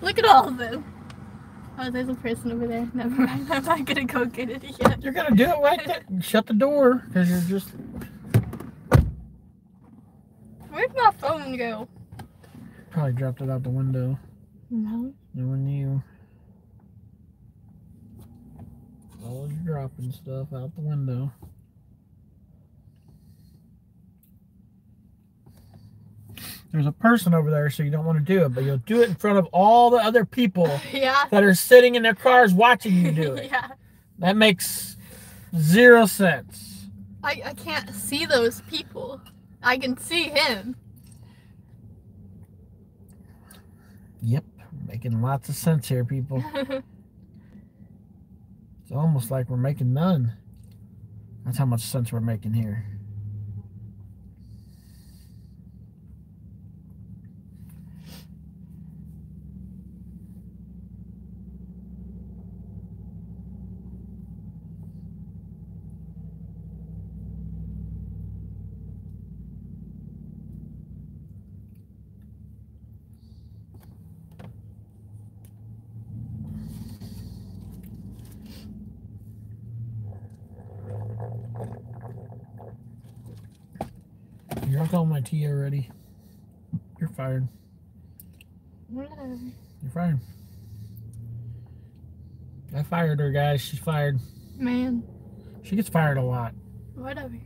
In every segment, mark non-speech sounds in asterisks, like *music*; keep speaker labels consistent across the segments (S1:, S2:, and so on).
S1: Look at all of them. Oh, there's a person over there. Never mind. *laughs* I'm not gonna go get it yet.
S2: You're gonna do it like that. *laughs* Shut the door, because you're just.
S1: Where'd my phone go?
S2: Probably dropped it out the window.
S1: No.
S2: No one knew. Always dropping stuff out the window. There's a person over there, so you don't want to do it, but you'll do it in front of all the other people *laughs*
S1: Yeah.
S2: that are sitting in their cars watching you do *laughs* it.
S1: yeah.
S2: That makes zero sense.
S1: I, I can't see those people. I can see him.
S2: Yep, making lots of sense here, people. *laughs* It's almost like we're making none. That's how much sense we're making here. Drunk all my tea already. You're fired.
S1: Whatever.
S2: You're fired. I fired her, guys. She's fired.
S1: Man.
S2: She gets fired a lot.
S1: Whatever.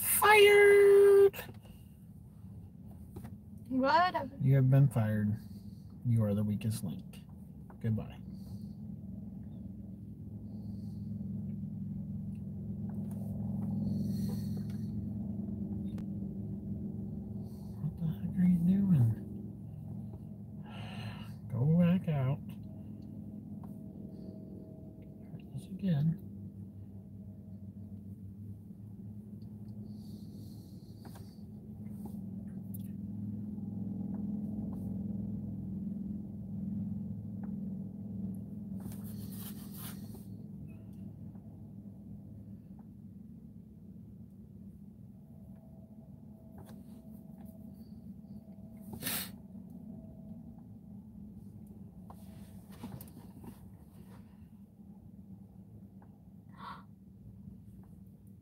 S2: Fired!
S1: Whatever.
S2: You have been fired. You are the weakest link. Goodbye. What the heck are you doing? Go back out. Try this again.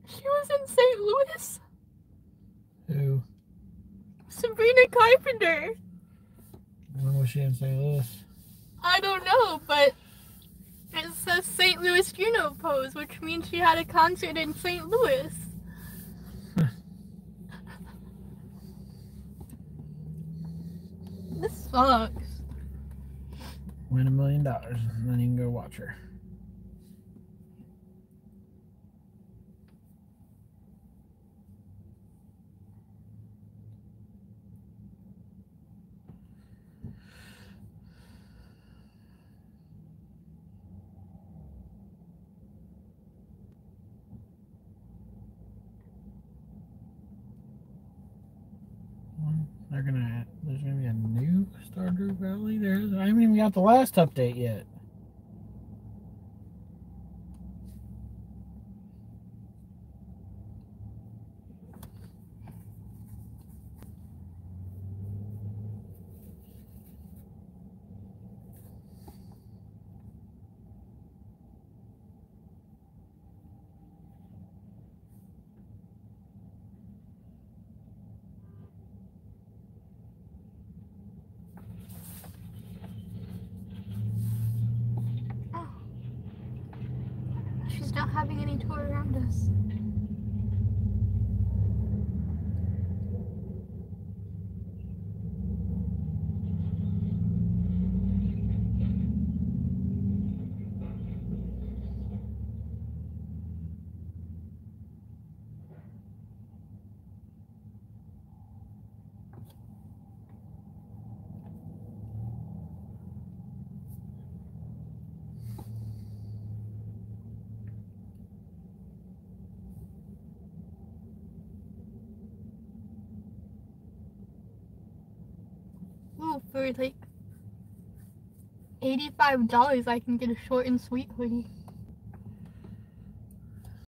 S1: She was in St. Louis.
S2: Who?
S1: Sabrina Carpenter.
S2: When was she in St. Louis?
S1: I don't know, but it says St. Louis Juno pose, which means she had a concert in St. Louis. *laughs* this sucks.
S2: Win a million dollars, and then you can go watch her. Well, They're gonna. There's gonna be a new Stardew Valley. There's. I haven't even got the last update yet.
S1: She's not having any tour around us. Ooh, for like $85 I can get a short and sweet hoodie.